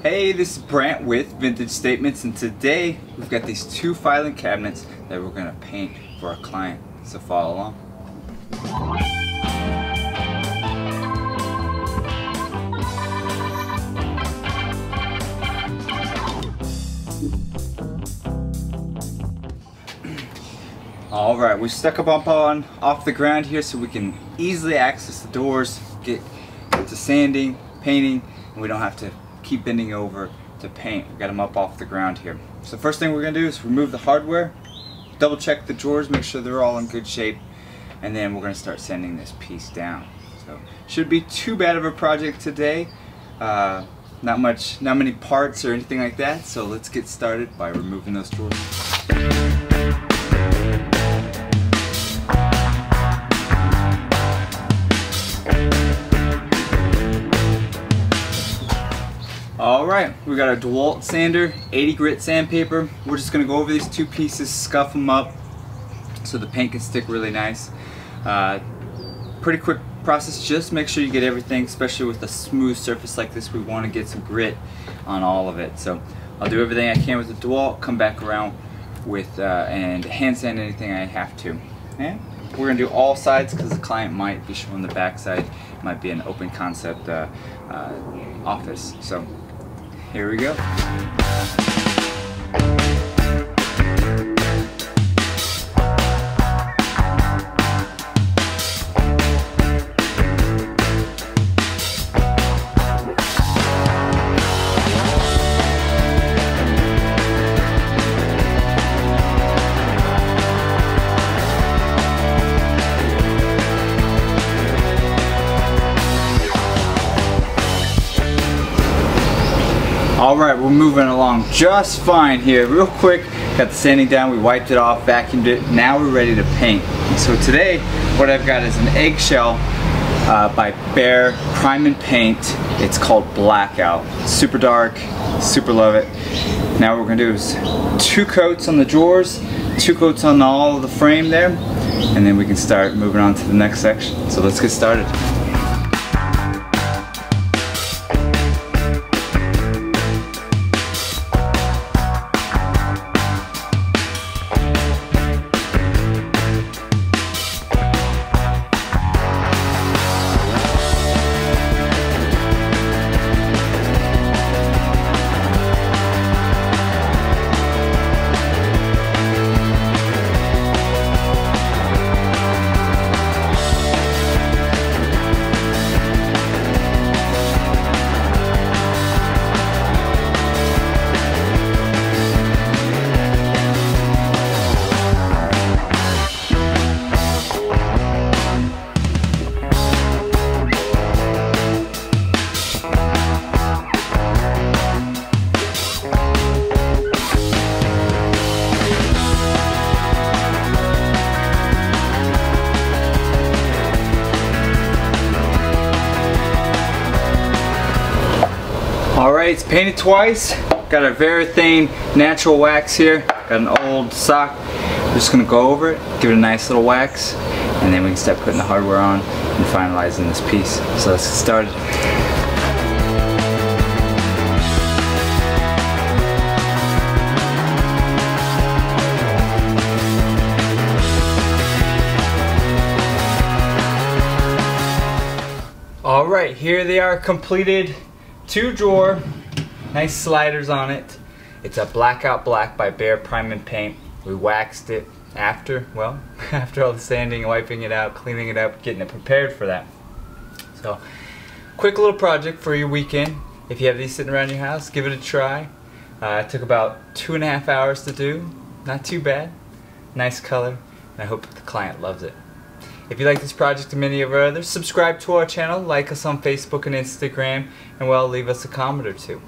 Hey, this is Brant with Vintage Statements and today we've got these two filing cabinets that we're going to paint for our client. So follow along. Alright, we stuck a bump on off the ground here so we can easily access the doors, get to sanding, painting, and we don't have to keep bending over to paint. We got them up off the ground here. So first thing we're going to do is remove the hardware, double check the drawers, make sure they're all in good shape, and then we're going to start sanding this piece down. So should be too bad of a project today. Uh, not much, not many parts or anything like that. So let's get started by removing those drawers. Alright, we got our DeWalt sander, 80 grit sandpaper. We're just going to go over these two pieces, scuff them up so the paint can stick really nice. Uh, pretty quick process, just make sure you get everything, especially with a smooth surface like this, we want to get some grit on all of it. So I'll do everything I can with the DeWalt, come back around with uh, and hand sand anything I have to. And we're going to do all sides because the client might be showing the back side, might be an open concept uh, uh office. So here we go. Alright, we're moving along just fine here. Real quick, got the sanding down, we wiped it off, vacuumed it. Now we're ready to paint. So today, what I've got is an eggshell uh, by Behr Prime and Paint. It's called Blackout. Super dark, super love it. Now what we're gonna do is two coats on the drawers, two coats on all the frame there, and then we can start moving on to the next section. So let's get started. Alright, it's painted twice. Got a Varathane natural wax here. Got an old sock. We're just going to go over it, give it a nice little wax, and then we can start putting the hardware on and finalizing this piece. So let's get started. Alright, here they are completed two drawer, nice sliders on it. It's a blackout black by Behr Prime and Paint. We waxed it after, well, after all the sanding, wiping it out, cleaning it up, getting it prepared for that. So, quick little project for your weekend. If you have these sitting around your house, give it a try. Uh, it took about two and a half hours to do. Not too bad. Nice color, and I hope the client loves it. If you like this project and many of our others, subscribe to our channel, like us on Facebook and Instagram, and well, leave us a comment or two.